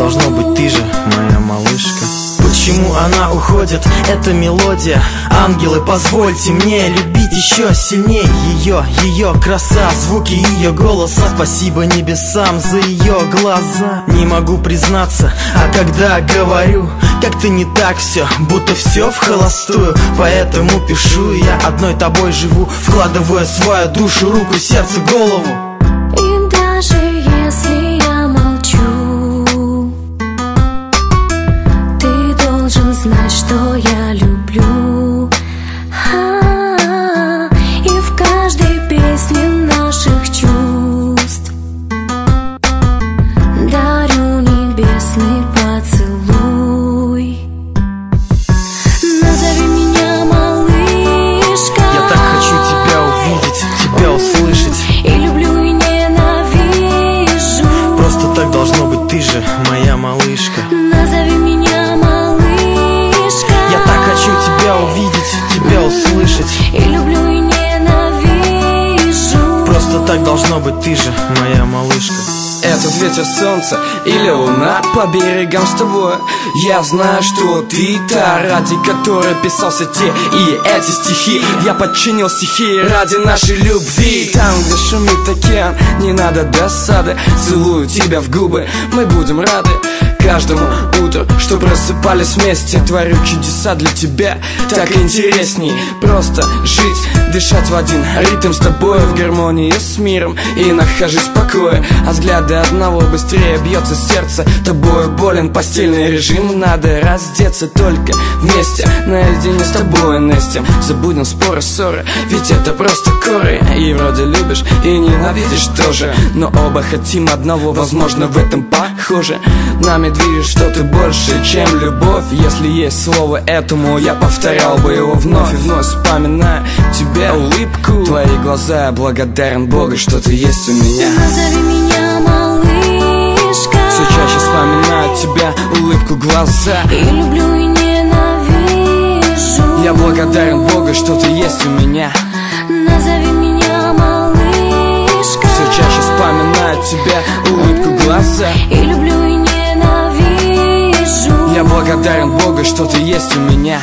должно быть ты же, моя малышка. Почему она уходит, эта мелодия. Ангелы, позвольте мне любить еще сильнее Ее, ее краса, звуки ее голоса. Спасибо небесам за ее глаза. Не могу признаться, а когда говорю Как-то не так все, будто все в холостую. Поэтому пишу я одной тобой живу. Вкладывая свою душу, руку, сердце, голову знать, что так должно быть ты же, моя малышка. Этот ветер солнца или луна по берегам с тобой. Я знаю, что ты та, ради которой писался те и эти стихи. Я подчинил стихи ради нашей любви. Там, где шумит океан, не надо досады. Целую тебя в губы, мы будем рады Каждому утру, что просыпались вместе. Творю чудеса для тебя, так интересней. Просто жить, дышать в один ритм с тобой В гармонии с миром. И нахожусь в покое От взгляда одного быстрее бьется сердце. Тобою болен постельный режим Надо раздеться только вместе. Наедине с тобой, Настя Забудем споры, ссоры, ведь это просто коры И вроде любишь и ненавидишь тоже. Но оба хотим одного, возможно в этом похоже. Нами движет что-то больше, чем любовь. Если есть слово этому, я повторял бы его вновь. И вновь Вспоминая тебе улыбку. Твои глаза, я благодарен Богу, что ты есть у меня. Назови меня малышка. Все чаще вспоминаю тебя, улыбку глаза. И люблю и ненавижу. Я благодарен Богу, что ты есть у меня. Назови меня малышка. Все чаще вспоминаю тебя, улыбку глаза благодарен Богу, что ты есть у меня